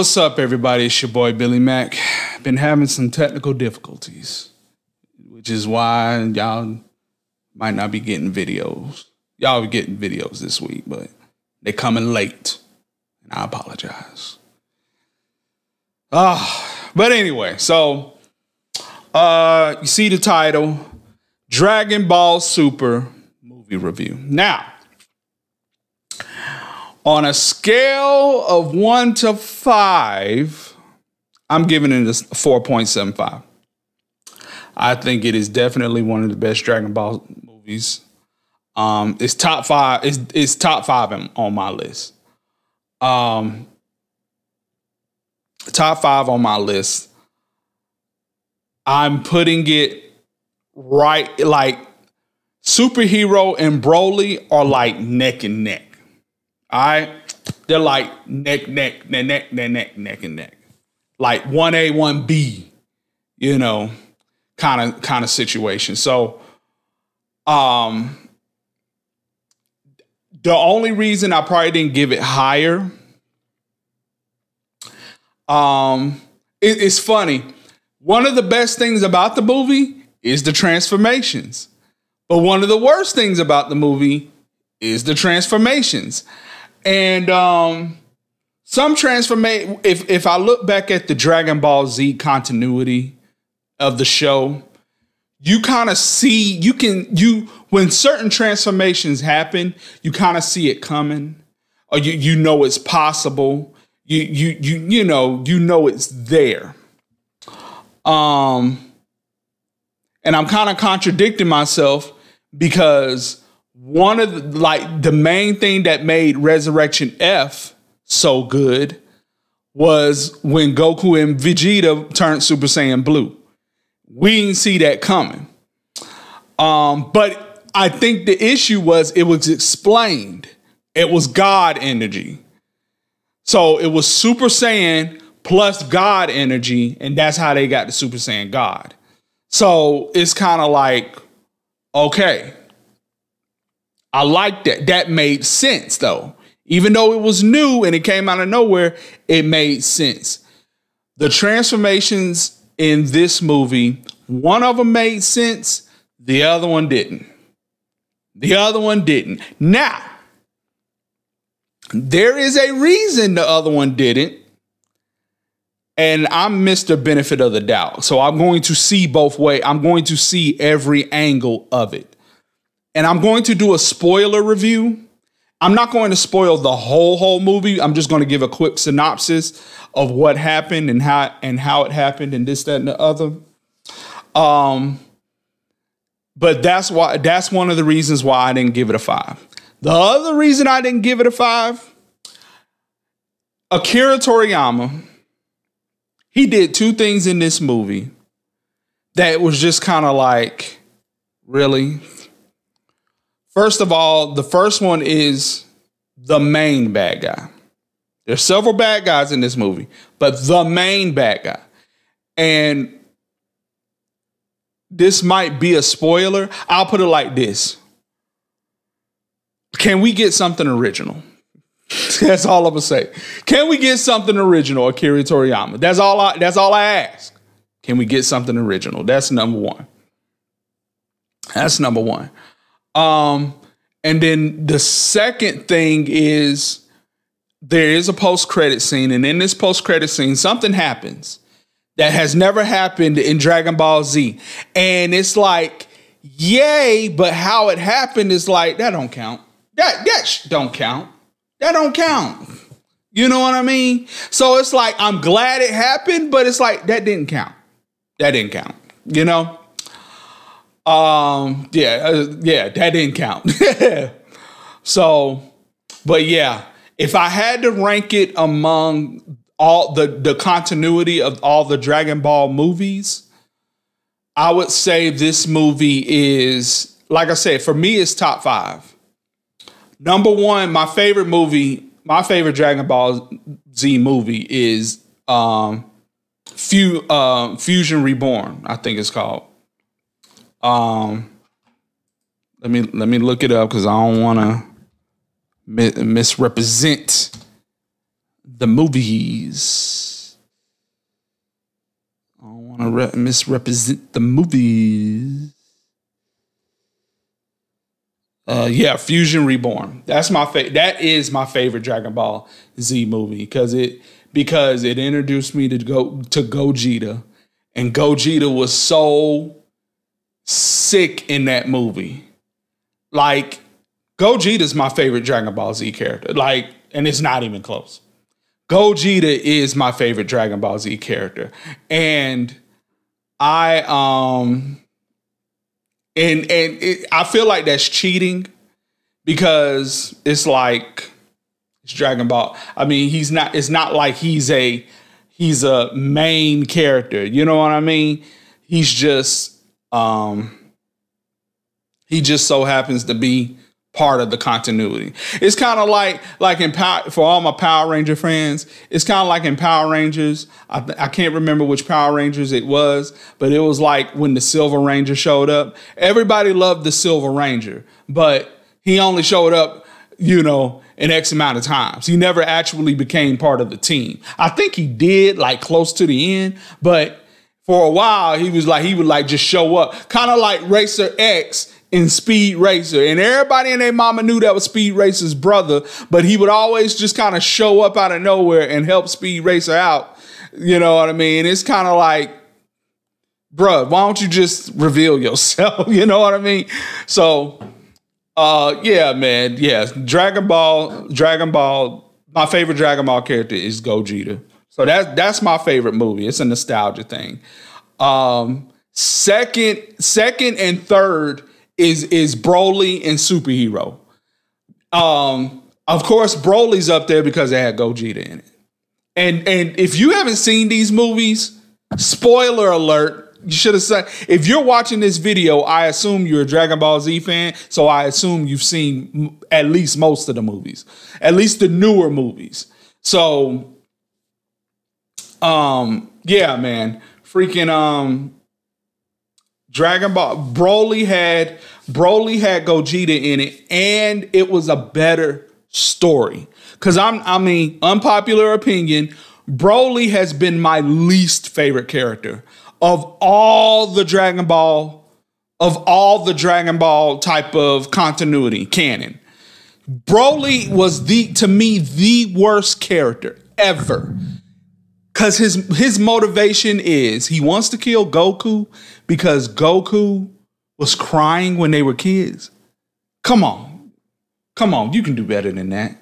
What's up, everybody? It's your boy Billy Mack. Been having some technical difficulties, which is why y'all might not be getting videos. Y'all be getting videos this week, but they coming late, and I apologize. Ah, but anyway, so uh, you see the title, Dragon Ball Super movie review. Now, on a scale of one to five, I'm giving it a 4.75. I think it is definitely one of the best Dragon Ball movies. Um, it's top five. It's, it's top five on my list. Um, top five on my list. I'm putting it right like superhero and Broly are like neck and neck. All right. They're like neck, neck, neck, neck, neck, neck, neck and neck. Like 1A, 1B, you know, kind of kind of situation. So um the only reason I probably didn't give it higher. Um it, it's funny. One of the best things about the movie is the transformations. But one of the worst things about the movie is the transformations. And um, some transformation. If if I look back at the Dragon Ball Z continuity of the show, you kind of see you can you when certain transformations happen, you kind of see it coming, or you you know it's possible. You you you you know you know it's there. Um, and I'm kind of contradicting myself because one of the, like the main thing that made Resurrection F so good was when Goku and Vegeta turned Super Saiyan Blue. We didn't see that coming. Um, but I think the issue was it was explained. It was God energy. So it was Super Saiyan plus God energy, and that's how they got the Super Saiyan God. So it's kind of like, okay, I like that. That made sense though. Even though it was new and it came out of nowhere, it made sense. The transformations in this movie, one of them made sense, the other one didn't. The other one didn't. Now, there is a reason the other one didn't. And I'm Mr. Benefit of the Doubt. So I'm going to see both way. I'm going to see every angle of it and I'm going to do a spoiler review. I'm not going to spoil the whole whole movie. I'm just going to give a quick synopsis of what happened and how and how it happened and this that and the other. Um but that's why that's one of the reasons why I didn't give it a 5. The other reason I didn't give it a 5 Akira Toriyama he did two things in this movie that was just kind of like really First of all, the first one is the main bad guy. There's several bad guys in this movie, but the main bad guy. And this might be a spoiler. I'll put it like this. Can we get something original? that's all I'm gonna say. Can we get something original, Akira Toriyama? That's all I that's all I ask. Can we get something original? That's number one. That's number one. Um, and then the second thing is there is a post credit scene, and in this post credit scene, something happens that has never happened in Dragon Ball Z, and it's like, yay! But how it happened is like that don't count. That that don't count. That don't count. You know what I mean? So it's like I'm glad it happened, but it's like that didn't count. That didn't count. You know. Um, yeah, uh, yeah, that didn't count. so, but yeah, if I had to rank it among all the the continuity of all the Dragon Ball movies, I would say this movie is like I said, for me, it's top five. Number one, my favorite movie, my favorite Dragon Ball Z movie is um, Fu- uh, Fusion Reborn. I think it's called. Um, let me let me look it up because I don't want to mi- misrepresent the movies. I don't want to re- misrepresent the movies. Uh, yeah, Fusion Reborn. That's my favorite. That is my favorite Dragon Ball Z movie because it because it introduced me to go to Gogeta, and Gogeta was so sick in that movie. Like Gogeta is my favorite Dragon Ball Z character. Like, and it's not even close. Gogeta is my favorite Dragon Ball Z character, and I um and and it, I feel like that's cheating because it's like it's Dragon Ball. I mean, he's not. It's not like he's a he's a main character. You know what I mean? He's just um he just so happens to be part of the continuity. It's kind of like like in Power for all my Power Ranger fans. It's kind of like in Power Rangers. I, I can't remember which Power Rangers it was, but it was like when the Silver Ranger showed up. Everybody loved the Silver Ranger, but he only showed up, you know, an X amount of times. He never actually became part of the team. I think he did like close to the end, but for a while he was like he would like just show up, kind of like Racer X in Speed Racer. And everybody and their mama knew that was Speed Racer's brother, but he would always just kind of show up out of nowhere and help Speed Racer out. You know what I mean? It's kind of like, bruh, why don't you just reveal yourself? you know what I mean? So, uh, yeah, man, yeah, Dragon Ball, Dragon Ball. My favorite Dragon Ball character is Gogeta. So that's that's my favorite movie. It's a nostalgia thing. Um, second, second and third is is Broly and superhero. Um, of course, Broly's up there because they had Gogeta in it. And and if you haven't seen these movies, spoiler alert. You should have said if you're watching this video, I assume you're a Dragon Ball Z fan, so I assume you've seen at least most of the movies, at least the newer movies. So, um, yeah, man, freaking um, Dragon Ball Broly had Broly had Gogeta in it, and it was a better story. Cause I'm, I mean, unpopular opinion, Broly has been my least favorite character of all the Dragon Ball, of all the Dragon Ball type of continuity canon. Broly was the to me the worst character ever. Cause his his motivation is he wants to kill Goku because Goku was crying when they were kids. Come on. Come on, you can do better than that.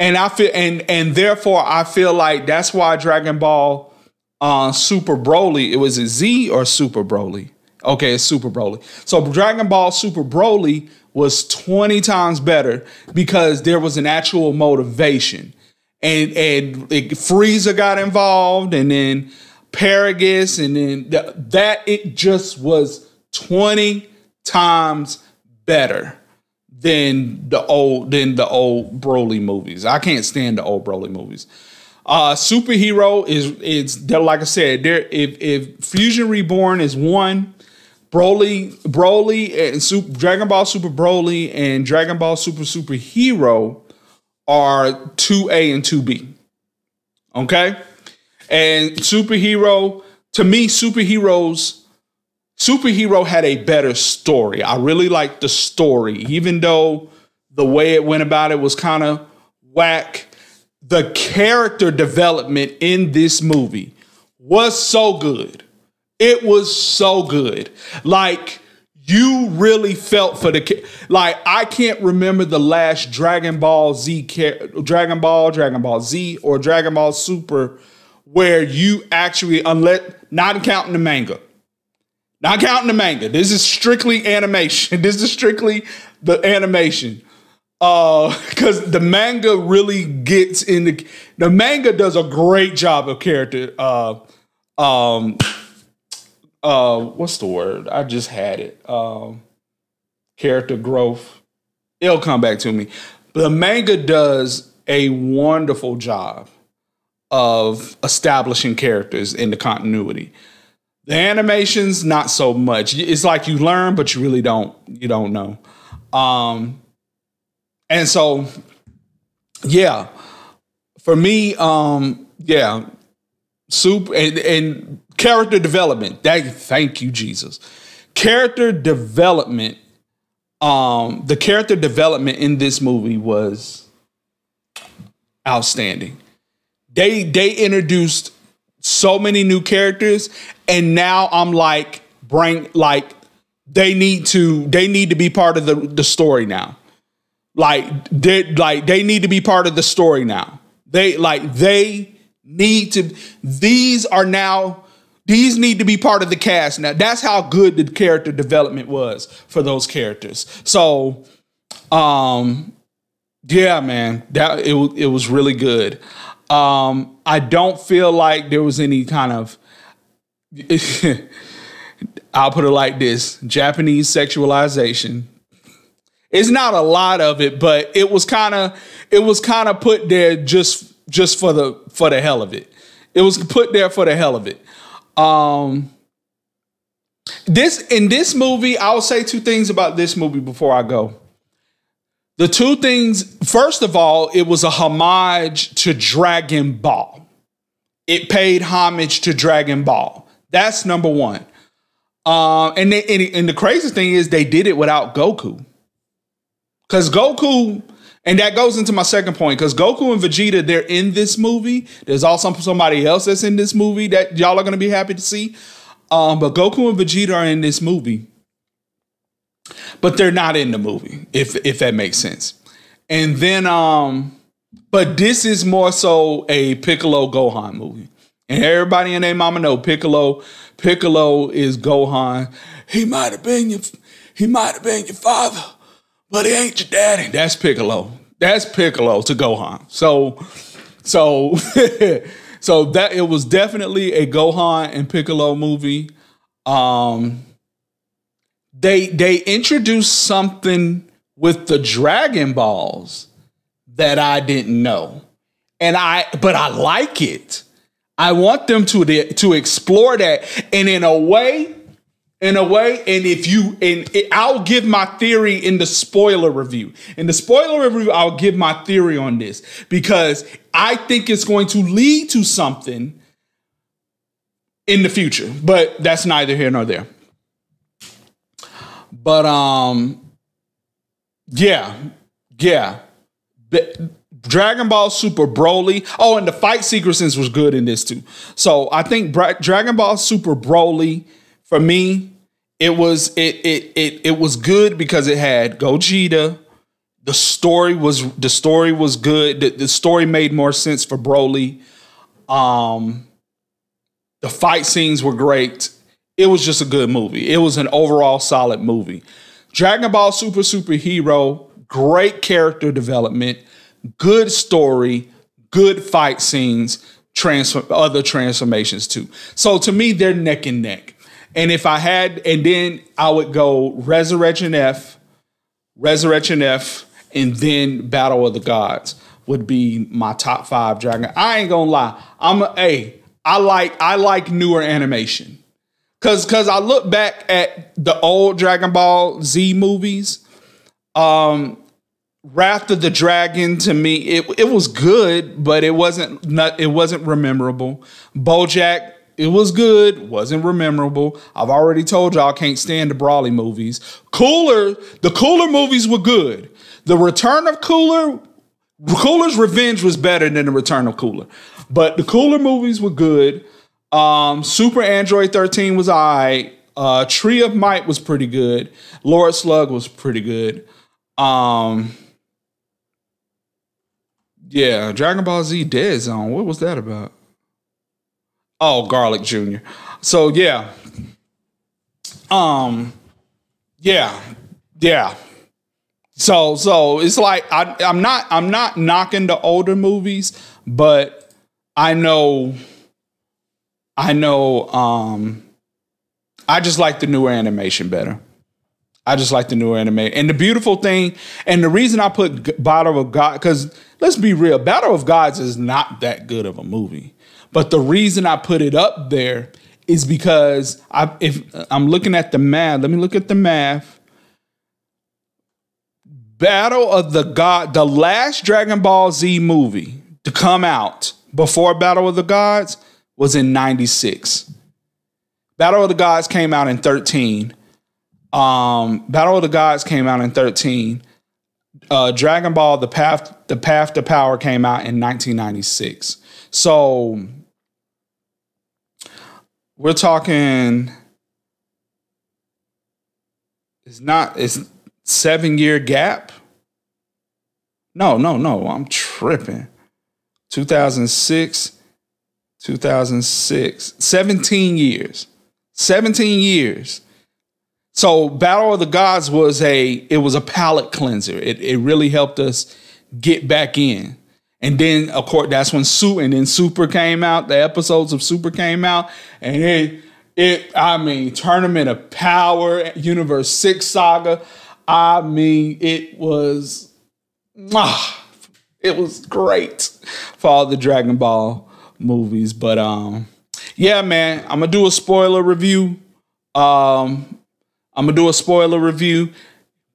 And I feel and and therefore I feel like that's why Dragon Ball uh Super Broly, it was a Z or Super Broly. Okay, it's Super Broly. So Dragon Ball Super Broly was 20 times better because there was an actual motivation. And and it, Frieza got involved and then Paragus and then th- that it just was 20 times better than the old than the old Broly movies. I can't stand the old Broly movies. Uh superhero is is like I said, there if if Fusion Reborn is one, Broly, Broly and Super, Dragon Ball Super Broly and Dragon Ball Super Super Hero are 2A and 2B. Okay? And superhero, to me, superheroes Superhero had a better story. I really liked the story, even though the way it went about it was kind of whack. The character development in this movie was so good. It was so good. Like, you really felt for the like I can't remember the last Dragon Ball Z Dragon Ball, Dragon Ball Z, or Dragon Ball Super where you actually unless not counting the manga, not counting the manga. This is strictly animation. This is strictly the animation. Uh, because the manga really gets in the the manga does a great job of character. Uh, um, uh, what's the word? I just had it. Um, character growth. It'll come back to me. The manga does a wonderful job of establishing characters in the continuity. The animations, not so much. It's like you learn, but you really don't. You don't know. Um, and so, yeah, for me, um, yeah, soup and, and character development. Thank you, Jesus. Character development. Um, the character development in this movie was outstanding. They they introduced so many new characters, and now I'm like, bring like they need to they need to be part of the the story now. Like they like they need to be part of the story now. They like they need to these are now these need to be part of the cast now. That's how good the character development was for those characters. So um yeah, man, that it it was really good. Um I don't feel like there was any kind of I'll put it like this Japanese sexualization. It's not a lot of it, but it was kind of it was kind of put there just just for the for the hell of it. It was put there for the hell of it. Um this in this movie, I'll say two things about this movie before I go. The two things, first of all, it was a homage to Dragon Ball. It paid homage to Dragon Ball. That's number one. Um, and, they, and, and the crazy thing is they did it without Goku. Because Goku, and that goes into my second point, because Goku and Vegeta, they're in this movie. There's also somebody else that's in this movie that y'all are going to be happy to see. Um, but Goku and Vegeta are in this movie. But they're not in the movie, if if that makes sense. And then um, but this is more so a Piccolo Gohan movie. And everybody in their mama know Piccolo. Piccolo is Gohan. He might have been your, he might have been your father, but he ain't your daddy. That's Piccolo. That's Piccolo to Gohan. So, so, so that it was definitely a Gohan and Piccolo movie. Um, they they introduced something with the Dragon Balls that I didn't know, and I but I like it. I want them to to explore that, and in a way, in a way, and if you and it, I'll give my theory in the spoiler review. In the spoiler review, I'll give my theory on this because I think it's going to lead to something in the future, but that's neither here nor there. But um, yeah, yeah. Dragon Ball Super Broly. Oh, and the fight sequences was good in this too. So I think Bra- Dragon Ball Super Broly for me, it was it it it it was good because it had Gogeta. The story was the story was good. The, the story made more sense for Broly. Um, the fight scenes were great. It was just a good movie. It was an overall solid movie. Dragon Ball Super Super Hero, great character development good story, good fight scenes, transfer other transformations too. So to me, they're neck and neck. And if I had, and then I would go Resurrection F, Resurrection F, and then Battle of the Gods would be my top five Dragon. I ain't gonna lie. I'm a hey, I like I like newer animation. Cause cause I look back at the old Dragon Ball Z movies. Um, Wrath of the Dragon to me, it it was good, but it wasn't not it wasn't memorable. BoJack, it was good, wasn't memorable. I've already told y'all I can't stand the Broly movies. Cooler, the Cooler movies were good. The Return of Cooler, Cooler's Revenge was better than the Return of Cooler, but the Cooler movies were good. Um, Super Android 13 was alright. Uh, Tree of Might was pretty good. Lord Slug was pretty good. Um, yeah, Dragon Ball Z Dead Zone. What was that about? Oh, Garlic Jr. So yeah. Um yeah. Yeah. So so it's like I I'm not I'm not knocking the older movies, but I know I know um I just like the newer animation better. I just like the newer animation. And the beautiful thing, and the reason I put Battle of God, because let's be real, Battle of Gods is not that good of a movie. But the reason I put it up there is because I if I'm looking at the math, let me look at the math. Battle of the God, the last Dragon Ball Z movie, to come out before Battle of the Gods was in 96. Battle of the Gods came out in 13. Um, Battle of the Gods came out in 13. Uh, Dragon Ball: The Path The Path to Power came out in 1996. So we're talking. It's not. It's seven year gap. No, no, no. I'm tripping. 2006, 2006, 17 years. 17 years. So Battle of the Gods was a it was a palate cleanser. It it really helped us get back in. And then of course that's when Su and then Super came out. The episodes of Super came out, and it it I mean Tournament of Power, Universe Six Saga. I mean it was, ah, it was great for all the Dragon Ball movies. But um, yeah, man, I'm gonna do a spoiler review. Um, I'm gonna do a spoiler review.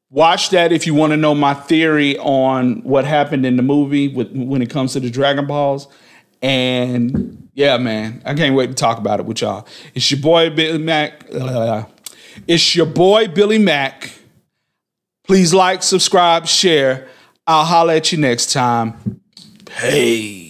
Watch that if you want to know my theory on what happened in the movie with when it comes to the Dragon Balls. And yeah, man, I can't wait to talk about it with y'all. It's your boy Billy Mack. Uh, it's your boy Billy Mack. Please like, subscribe, share. I'll holler at you next time. Hey.